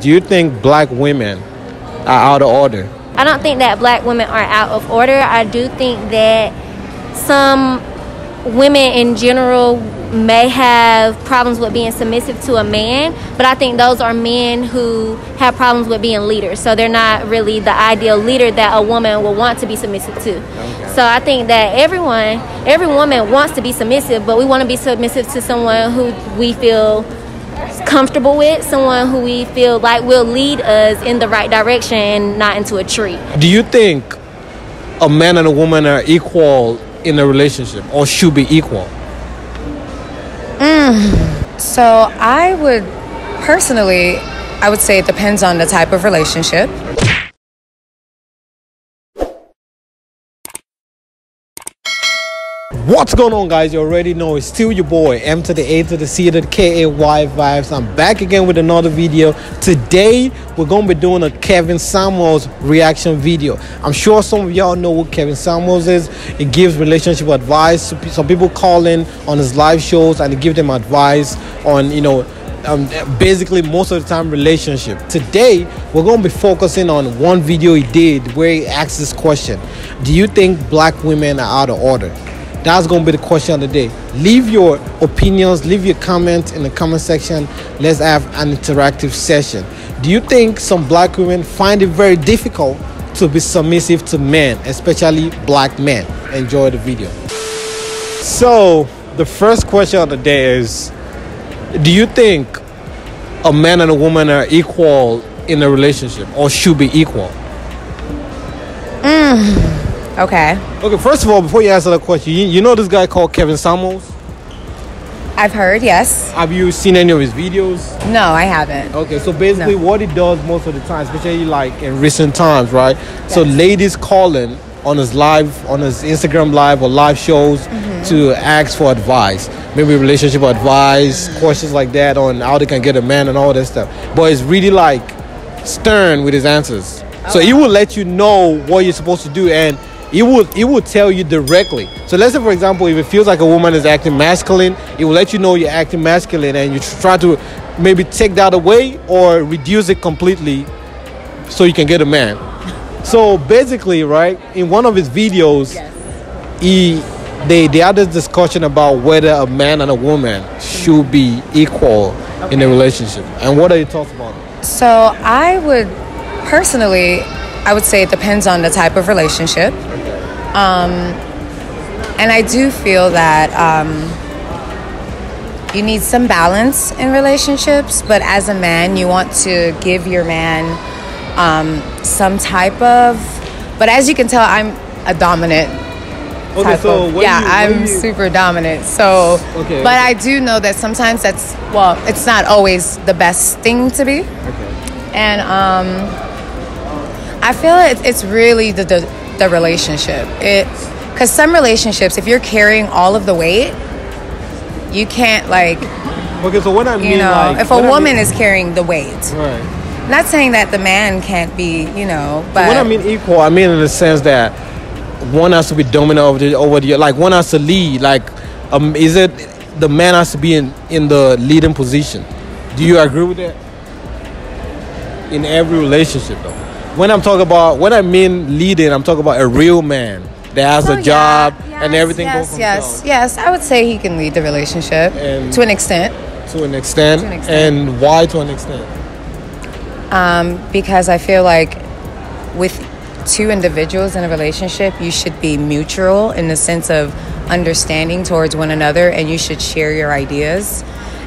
Do you think black women are out of order? I don't think that black women are out of order. I do think that some women in general may have problems with being submissive to a man, but I think those are men who have problems with being leaders. So they're not really the ideal leader that a woman will want to be submissive to. Okay. So I think that everyone, every woman wants to be submissive, but we want to be submissive to someone who we feel comfortable with, someone who we feel like will lead us in the right direction and not into a tree. Do you think a man and a woman are equal in a relationship or should be equal? Mm. So I would personally, I would say it depends on the type of relationship. What's going on guys? You already know it's still your boy M to the A to the C to the K A Y vibes. I'm back again with another video. Today we're gonna be doing a Kevin Samuels reaction video. I'm sure some of y'all know what Kevin Samuels is. He gives relationship advice. Some people call in on his live shows and he give them advice on you know um, basically most of the time relationship. Today we're going to be focusing on one video he did where he asked this question: Do you think black women are out of order? That's going to be the question of the day. Leave your opinions, leave your comments in the comment section. Let's have an interactive session. Do you think some black women find it very difficult to be submissive to men, especially black men? Enjoy the video. So, the first question of the day is Do you think a man and a woman are equal in a relationship or should be equal? Mm. Okay. Okay, first of all, before you answer the question, you, you know this guy called Kevin Samuels? I've heard, yes. Have you seen any of his videos? No, I haven't. Okay, so basically no. what he does most of the time, especially like in recent times, right? Yes. So ladies calling on his live, on his Instagram live or live shows mm-hmm. to ask for advice. Maybe relationship advice, mm-hmm. questions like that on how they can get a man and all that stuff. But he's really like stern with his answers. Oh, so he will let you know what you're supposed to do and it will it will tell you directly. So let's say for example, if it feels like a woman is acting masculine, it will let you know you're acting masculine, and you try to maybe take that away or reduce it completely, so you can get a man. so basically, right in one of his videos, yes. he they they had this discussion about whether a man and a woman should be equal okay. in a relationship. And what are your thoughts about it? So I would personally, I would say it depends on the type of relationship. Um, and I do feel that um, you need some balance in relationships, but as a man, you want to give your man um, some type of. But as you can tell, I'm a dominant. Okay, so of, yeah, you, I'm you... super dominant. So, okay, but okay. I do know that sometimes that's well, it's not always the best thing to be. Okay. And um, I feel it, it's really the, the the relationship. It because some relationships, if you're carrying all of the weight, you can't like. Okay, so what I mean, you know, like, if a woman I mean, is carrying the weight, right? Not saying that the man can't be, you know, but when I mean equal, I mean in the sense that one has to be dominant over the over the like one has to lead. Like, um, is it the man has to be in in the leading position? Do you agree with that? In every relationship, though when I'm talking about when I mean leading, I'm talking about a real man that has a job yes, and everything. Yes, yes, yes. I would say he can lead the relationship and to an extent. To an extent. To an extent. And why to an extent? Um, because I feel like with two individuals in a relationship, you should be mutual in the sense of understanding towards one another, and you should share your ideas.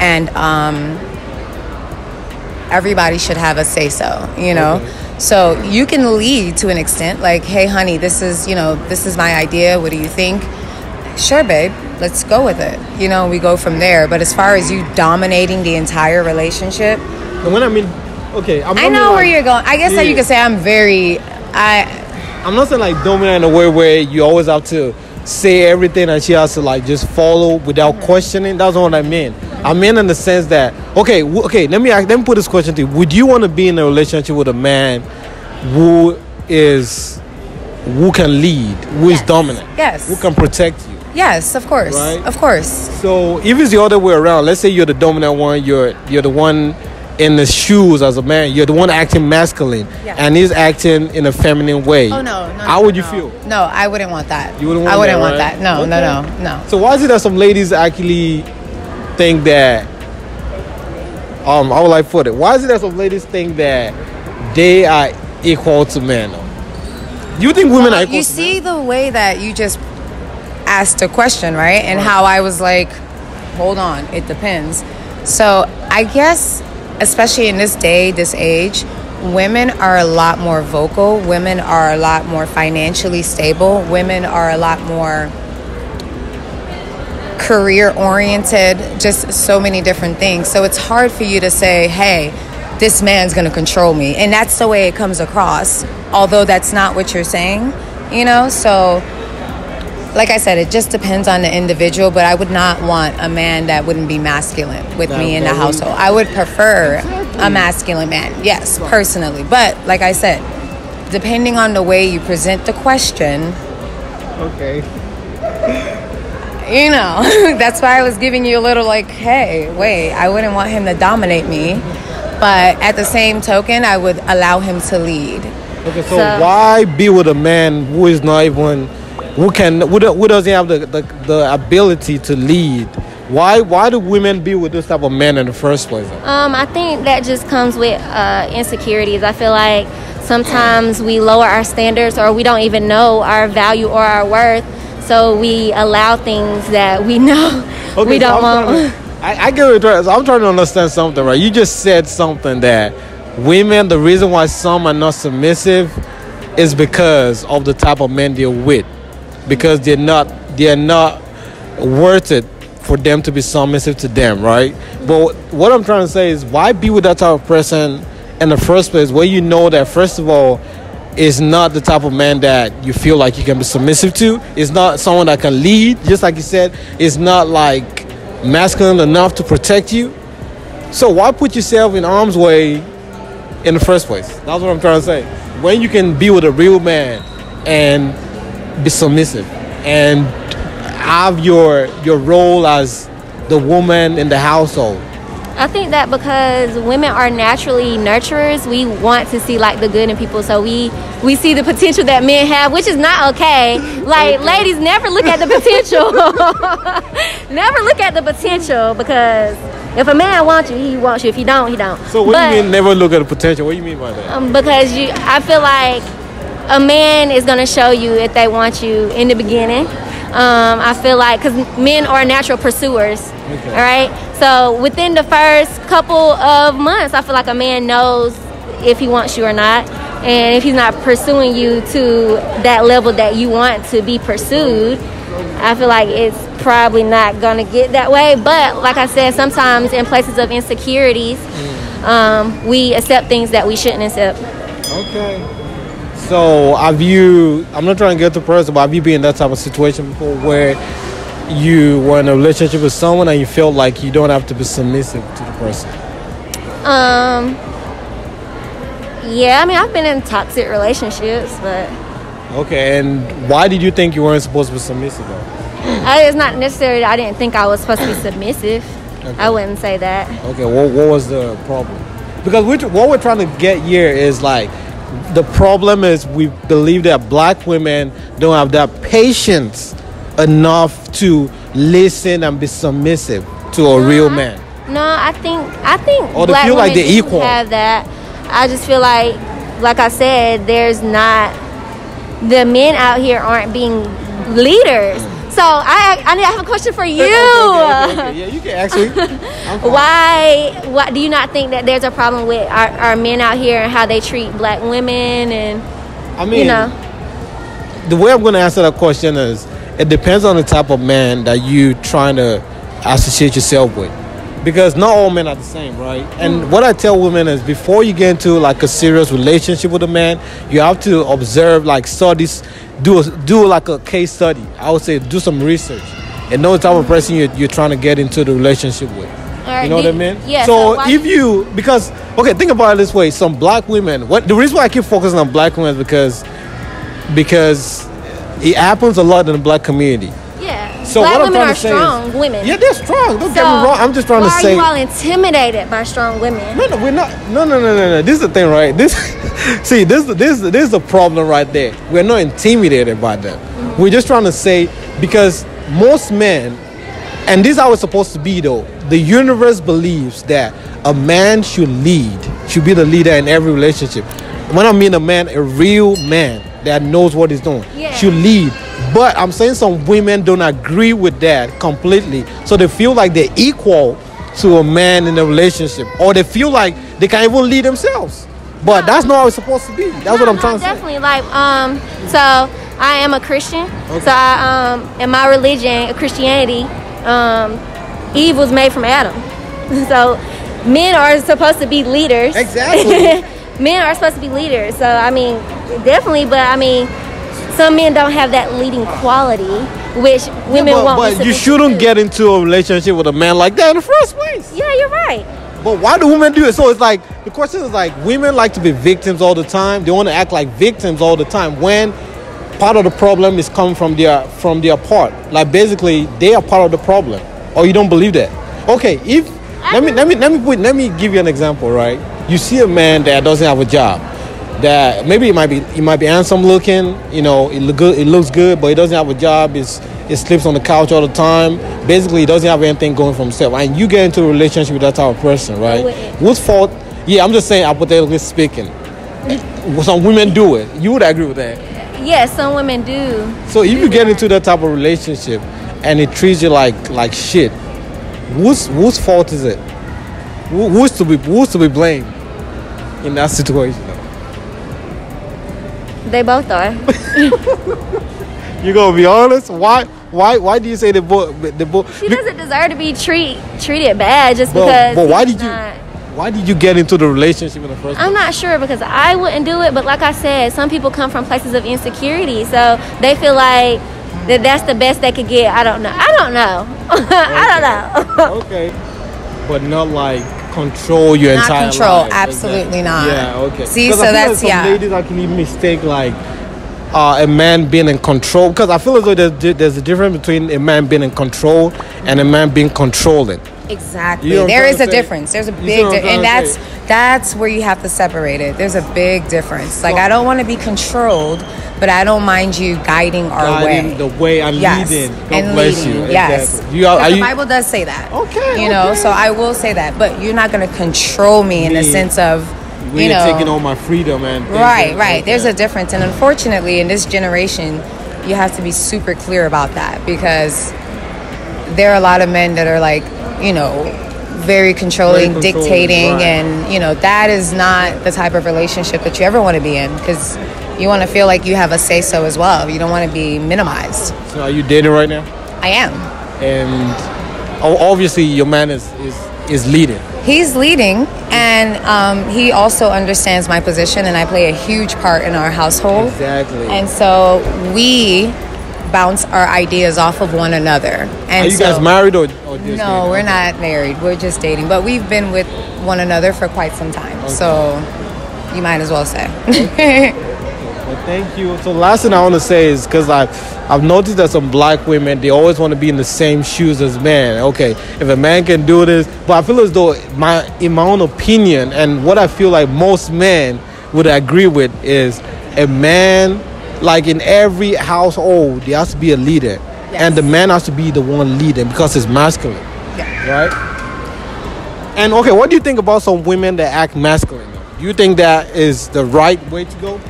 And um, everybody should have a say so. You know. Okay so you can lead to an extent, like, hey, honey, this is, you know, this is my idea. What do you think? Sure, babe, let's go with it. You know, we go from there. But as far as you dominating the entire relationship. And when I mean, okay, I'm i know where you're going. I guess yeah. that you could say I'm very, I. I'm not saying like dominant in a way where you always have to say everything and she has to like just follow without mm-hmm. questioning. That's what I mean. I mean in the sense that okay, okay. Let me let me put this question to you: Would you want to be in a relationship with a man who is who can lead, who yes. is dominant, yes, who can protect you? Yes, of course, right? of course. So if it's the other way around, let's say you're the dominant one, you're you're the one in the shoes as a man. You're the one acting masculine, Yeah. and he's acting in a feminine way. Oh no, no. How no, would you feel? No, I wouldn't want that. You wouldn't want I wouldn't that, want right? that. No, no, no, no. So why is it that some ladies actually think that? Um, I would like put it. Why is it that some ladies think that they are equal to men? You think women are equal? you see the way that you just asked a question, right? And how I was like, hold on, it depends. So I guess, especially in this day, this age, women are a lot more vocal. Women are a lot more financially stable. Women are a lot more career oriented, just so many different things. So it's hard for you to say, hey, this man's gonna control me. And that's the way it comes across, although that's not what you're saying, you know? So, like I said, it just depends on the individual, but I would not want a man that wouldn't be masculine with That- me in the household. I would prefer a masculine man, yes, personally. But, like I said, depending on the way you present the question, Okay. you know that's why i was giving you a little like hey wait i wouldn't want him to dominate me but at the same token i would allow him to lead Okay. So, So- why be with a man who is not even who can who, do, who doesn't have the, the the ability to lead? Why why do women be with this type of man in the first place? Um, I think that just comes with uh, insecurities. I feel like sometimes we lower our standards or we don't even know our value or our worth. So we allow things that we know we don't I'm want. to- I, I get it. so I'm trying to understand something, right? You just said something that women, the reason why some are not submissive, is because of the type of men they're with, because they're not they're not worth it for them to be submissive to them, right? But what I'm trying to say is, why be with that type of person in the first place, where you know that first of all is not the type of man that you feel like you can be submissive to. It's not someone that can lead, just like you said. It's not like masculine enough to protect you. So why put yourself in harm's way in the first place? That's what I'm trying to say. When you can be with a real man and be submissive and have your your role as the woman in the household. I think that because women are naturally nurturers, we want to see like the good in people. So we we see the potential that men have, which is not okay. Like ladies, never look at the potential. never look at the potential because if a man wants you, he wants you. If he don't, he don't. So what But- do you mean never look at the potential? What do you mean by that? um, because you, I feel like a man is gonna show you if they want you in the beginning. Um, I feel like because men are natural pursuers. Okay. All right. So within the first couple of months, I feel like a man knows if he wants you or not, and if he's not pursuing you to that level that you want to be pursued. I feel like it's probably not gonna get that way. But like I said, sometimes in places of insecurities, um, we accept things that we shouldn't accept. Okay. So have you? I'm not trying to get to person, but have you been in that type of situation before where you were in a relationship with someone and you felt like you don't have to be submissive to the person? Um, yeah, I mean, I've been in toxic relationships, but Okay. And why did you think you weren't supposed to be submissive? Though? I, it's not necessarily that I didn't think I was supposed to be submissive. I wouldn't say that. Okay. What What was the problem? Because we what we're trying to get here is like the problem is we believe that black women don't have that patience enough to listen and be submissive to a real man. No, I think I think Or they black feel like women they're equal. have that. I just feel like, like I said, there's not the men out here aren't being leaders. Mm. So I I have a question for you. Okay, okay, okay. Yeah, you can actually. Why? Why do you not think that there's a problem with our, our men out here and how they treat black women and I mean, you know? the way I'm going to answer that question is it depends on the type of man that you trying to associate yourself with. Because not all men are the same, right? And what I tell women is before you get into like a serious relationship with a man, you have to observe like studies, do a, do like a case study. I would say do some research and know the type of person you're, you're trying to get into the relationship with. Right, You know what I mean? Yeah. So, why if you because okay, think about it this way: some black women. What the reason why I keep focusing on black women is because because it happens a lot in the black community. yeah. So Black what I'm women trying are strong is, women. Yeah, they're strong. Don't So get me wrong. I'm just trying why to say. are you all intimidated by strong women? No, no, we're not. No, no, no, no, no. This is the thing, right? This, see, this, this, this is the problem right there. We're not intimidated by them. Mm-hmm. We're just trying to say because most men, and this is how it's supposed to be, though. The universe believes that a man should lead, should be the leader in every relationship. When I mean a man, a real man that knows what he's doing Yeah. Should lead. But I'm saying some women don't agree with that completely, so they feel like they're equal to a man in a relationship, or they feel like they can even lead themselves. But that's not how it's supposed to be. That's what I'm trying no, to say. Definitely, like, um, so I am a Christian. So I, um, in my religion, Christianity, um, Eve was made from Adam. so men are supposed to be leaders. Exactly. men are supposed to be leaders. So I mean, definitely, but I mean, some men don't have that leading quality, which women but, won't. but you shouldn't get into a relationship with a man like that in the first place. Yeah, you're right. But why do women do it? So it's like the question is like women like to be victims all the time. They want to act like victims all the time when part of the problem is coming from their from their part. Like basically they are part of the problem. Or you don't believe that? Okay, if let me let me let me put let me give you an example, right? You see a man that doesn't have a job. That maybe it might be it might be handsome looking, you know, it look good it looks good, but he doesn't have a job, it's it sleeps on the couch all the time. Basically he doesn't have anything going for himself. And you get into a relationship with that type of person, right? Whose fault yeah, I'm just saying hypothetically speaking. Some women do it. You would agree with that. Yes, some women do. So if you get into that type of relationship and it treats you like like shit, whose whose fault is it? Who, who's to be who's to be blamed in that situation? They both are. You gonna be honest? Why why why do you say the book the book? She doesn't deserve to be treat, treated bad just But, because. but why did you not- why did you get into the relationship in the first place? I'm not sure because I wouldn't do it, but like I said, some people come from places of insecurity, so they feel like that that's the best they could get. I don't know. I don't know. I don't know. okay, but not like control your Not entire control, life. absolutely not. Yeah, okay. See, so that's- like yeah. ladies I can even mistake like uh, a man being in control because I feel as though there's, there's a difference between a man being in control and a man being controlling. Exactly. You know there is a say? difference. There's a big, what I'm di- and that's that's where you have to separate it. There's a big difference. Like I don't want to be controlled, but I don't mind you guiding our Guiding way. the way I'm yes, leading. God and bless leading. you. Yes, Exactly. You are, are the Bible does say that. Okay, You know, okay. so I will say that, but you're not going to control me in the sense of, you know, taking all my freedom and Right, like right. There's that. a difference. And unfortunately, in this generation, you have to be super clear about that because there are a lot of men that are like, you know, very controlling, Very controlling, dictating, right. and, you know, that is not the type of relationship that you ever want to be in because you want to feel like you have a say so as well. You don't want to be minimized. So are you dating right now? I am. And obviously your man is is, is leading. He's leading, and um, he also understands my position, and I play a huge part in our household. Exactly. And so we bounce our ideas off of one another. And are you so, guys married or, or No, dating? we're not married. We're just dating, but we've been with one another for quite some time. So you might as well say. thank you. So last thing I want to say is because I, I've noticed that some black women they always want to be in the same shoes as men. Okay, if a man can do this, but I feel as though my, in my own opinion, and what I feel like most men would agree with is a man, like in every household, there has to be a leader, and the man has to be the one leading because it's masculine, right? And okay, what do you think about some women that act masculine? Do you think that is the right way to go?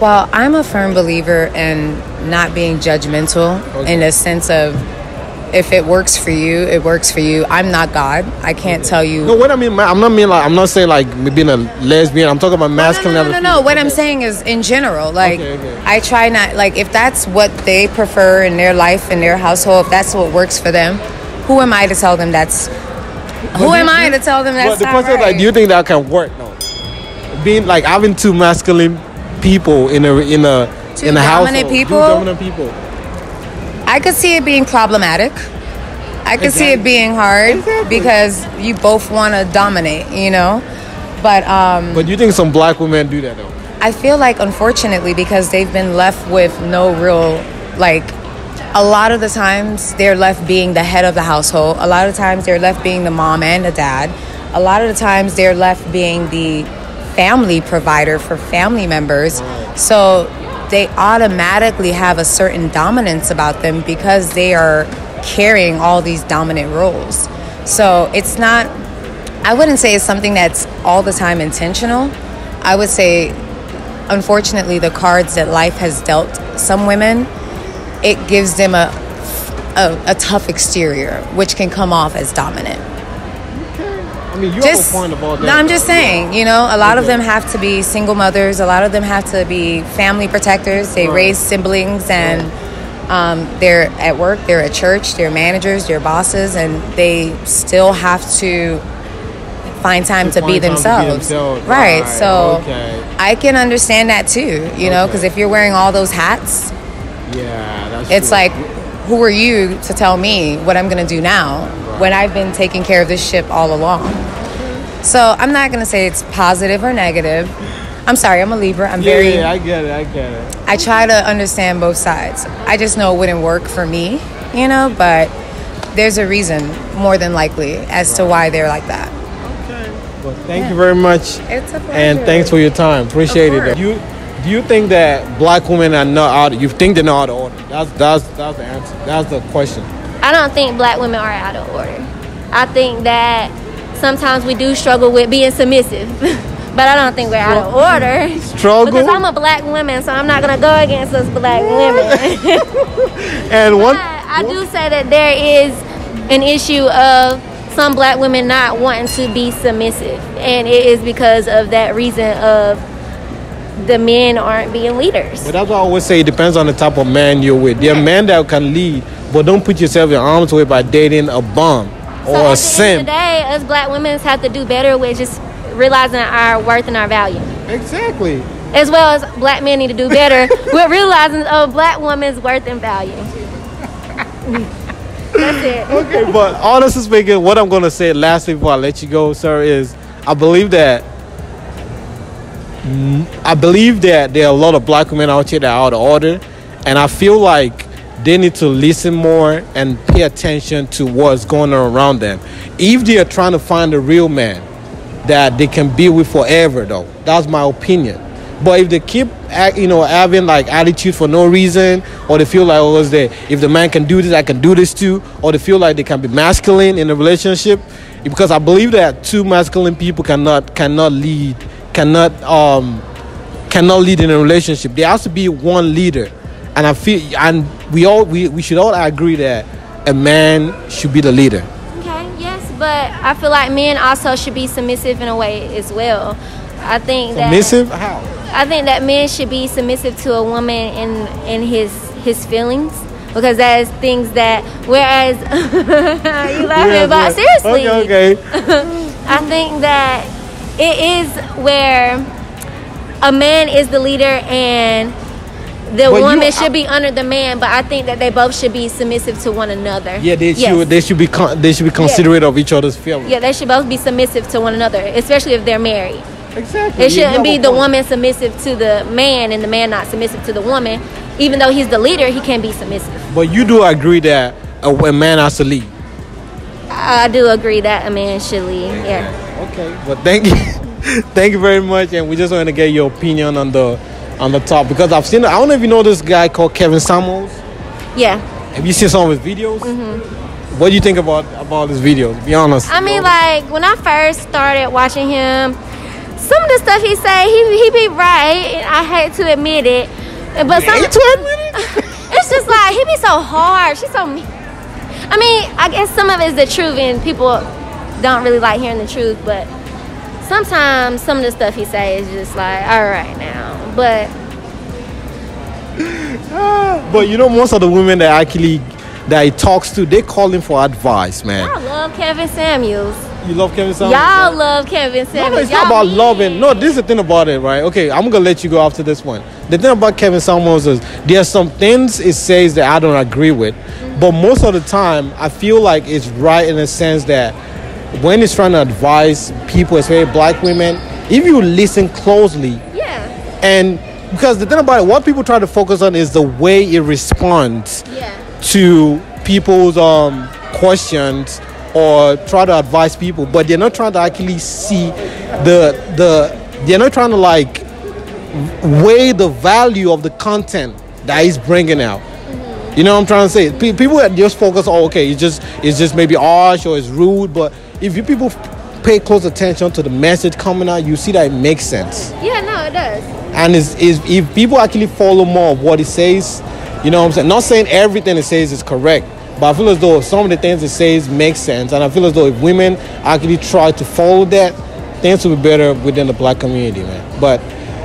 Well, I'm a firm believer in not being judgmental Okay. in the sense of if it works for you, it works for you. I'm not God. I can't tell you. No, what I mean, I'm not mean like I'm not saying like being a lesbian. I'm talking about masculine. No, no, no, and no, no. What I'm saying is, in general, like Okay, okay. I try not like if that's what they prefer in their life in their household, if that's what works for them. Who am I to tell them that's? Who am I to tell them that's But the question is like, do you think that can work? No, being like having two masculine people in a in a Two in a dominant household. people? Two dominant people. I could see it being problematic. I could see it being hard Exactly. because you both want to dominate, you know. But um, But you think some black women do that though? I feel like unfortunately because they've been left with no real like a lot of the times they're left being the head of the household. A lot of times they're left being the mom and the dad. A lot of the times they're left being the family provider for family members. So they automatically have a certain dominance about them because they are carrying all these dominant roles. So it's not, I wouldn't say it's something that's all the time intentional. I would say, unfortunately, the cards that life has dealt some women, it gives them a, a, a tough exterior, which can come off as dominant. I mean, you Just, have a point no, I'm just saying, you know, a lot of them have to be single mothers. A lot of them have to be family protectors. They Right. raise siblings and um, they're at work, they're at church, they're managers, they're bosses, and they still have to find time to, To be find time to be themselves. Right. Right, So okay. I can understand that too, you know, because if you're wearing all those hats, Yeah, that's it's true. like, who are you to tell me what I'm going to do now when I've been taking care of this ship all along? So I'm not going to say it's positive or negative. I'm sorry, I'm a Libra. I'm Yeah, very, yeah, I get it. I get it. I try to understand both sides. I just know it wouldn't work for me, you know, but there's a reason more than likely as to why they're like that. Okay. Well, thank you very much. It's a pleasure. And thanks for your time. Appreciate Of it. You do you think that black women are not out? You think they're not out of order? That's that's that's the answer. That's the question. I don't think black women are out of order. I think that sometimes we do struggle with being submissive, but I don't think we're out of order. Struggle? Because I'm a black woman, so I'm not gonna go against us black women. And one. I, I do say that there is an issue of some black women not wanting to be submissive, and it is because of that reason of the men aren't being leaders. But that's why I always say it depends on the type of man you're with. There are men that can lead, but don't put yourself in arms way by dating a bum or a the end of simp. the day, us black women have to do better with just realizing our worth and our value. Exactly. As well as black men need to do better with realizing a black woman's worth and value. That's it. Okay, but honestly speaking, what I'm gonna say last before I let you go, sir, is I believe that I believe that there are a lot of black women out here that are out of order, and I feel like they need to listen more and pay attention to what's going on around them. If they are trying to find a real man that they can be with forever, though, that's my opinion. But if they keep, you know, having like attitude for no reason, or they feel like, oh, is there, if the man can do this, I can do this too, or they feel like they can be masculine in a relationship, because I believe that two masculine people cannot cannot lead, cannot um, cannot lead in a relationship. There has to be one leader, and I feel, and we all we, we should all agree that a man should be the leader. Okay, yes, but I feel like men also should be submissive in a way as well. I think that Submissive? How? I think that men should be submissive to a woman in in his his feelings because that is things that whereas you laughing but seriously Okay, okay. I think that it is where a man is the leader and the But you- woman I- should be under the man, but I think that they both should be submissive to one another. Yeah, they Yes. should they should be con- they should be considerate of each other's feelings. Yeah, they should both be submissive to one another, especially if they're married. Exactly. It You shouldn't be the woman submissive to the man and the man not submissive to the woman. Even though he's the leader, he can't be submissive. But you do agree that a, a man has to lead. I do agree that a man should lead. Yeah. Okay. But thank you, thank you very much, and we just want to get your opinion on the on the top because I've seen I don't know if you know this guy called Kevin Samuels. Yeah. Have you seen some of his videos? Mm-hmm. What do you think about about his videos? Be honest. I mean, like when I first started watching him, some of the stuff he say, he he be right. and I hate to admit it, but some hate to admit it? it's just like he be so hard. She's so. mean. I mean, I guess some of it is the truth, and people don't really like hearing the truth. But sometimes some of the stuff he say is just like, all right now. But But you know, most of the women that actually that he talks to, they call him for advice, man. I love Kevin Samuels. You love Kevin Samuels? Y'all love Kevin Samuels. No, it's not Y'all about mean. loving. No, this is the thing about it, right? Okay, I'm gonna let you go after this one. The thing about Kevin Samuels is there are some things it says that I don't agree with, but most of the time I feel like it's right in the sense that when it's trying to advise people, especially black women, if you listen closely Yeah. and because the thing about it, what people try to focus on is the way it responds Yeah. to people's um, questions or try to advise people, but they're not trying to actually see the the they're not trying to like weigh the value of the content that he's bringing out. You know what I'm trying to say? Pe- People that just focus, oh, okay, it's just it's just maybe harsh or it's rude, but if you people pay close attention to the message coming out, you see that it makes sense. Yeah, no, it does. And is is if people actually follow more of what it says, you know what I'm saying? Not saying everything it says is correct, but I feel as though some of the things it says make sense, and I feel as though if women actually try to follow that, things will be better within the black community, man. But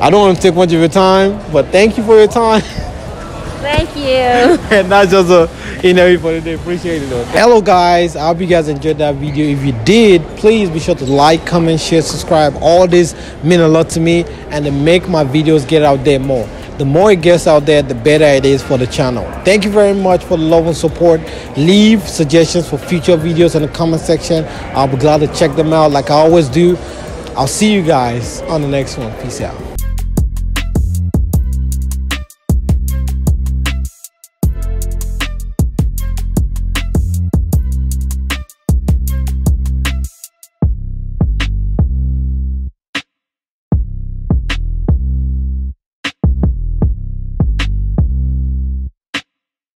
I don't want to take much of your time, but thank you for your time. Thank you. and that's just a interview for today. Appreciate it though. Hello guys, I hope you guys enjoyed that video. If you did, please be sure to like, comment, share, subscribe. All this mean a lot to me and to make my videos get out there more. The more it gets out there, the better it is for the channel. Thank you very much for the love and support. Leave suggestions for future videos in the comment section. I'll be glad to check them out like I always do. I'll see you guys on the next one. Peace out.